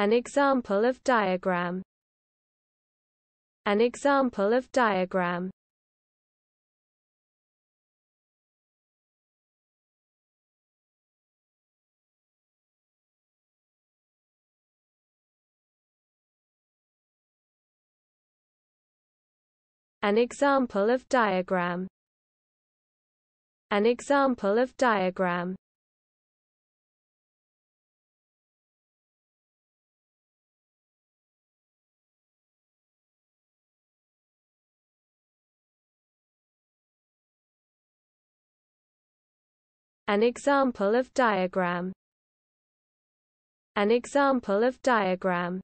An example of diagram. An example of diagram. An example of diagram. An example of diagram An example of diagram. An example of diagram